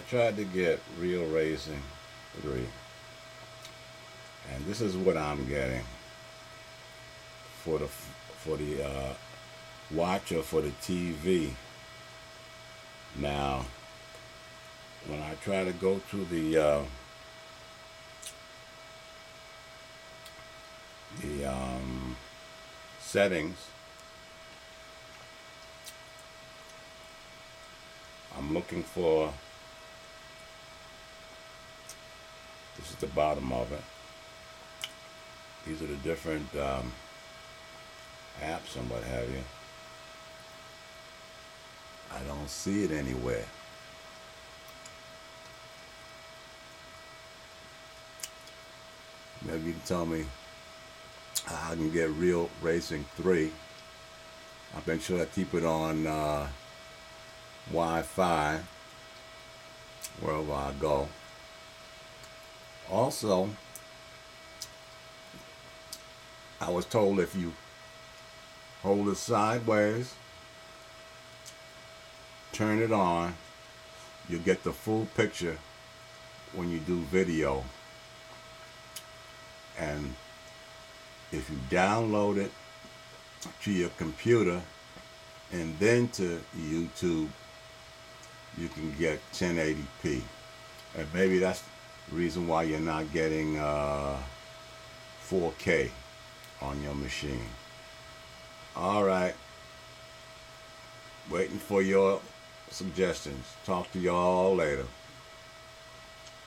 I tried to get Real Racing 3. And this is what I'm getting for the for the uh, watcher for the TV. Now, when I try to go to the uh, the um, settings, I'm looking for this is the bottom of it. These are the different um, apps and what have you. I don't see it anywhere. Maybe you can tell me how I can get Real Racing 3 I'll make sure I keep it on uh, Wi-Fi wherever I go. Also, I was told if you hold it sideways, turn it on, you'll get the full picture when you do video. And if you download it to your computer and then to YouTube, you can get 1080p. And maybe that's reason why you're not getting uh, 4K on your machine. All right. Waiting for your suggestions. Talk to y'all later.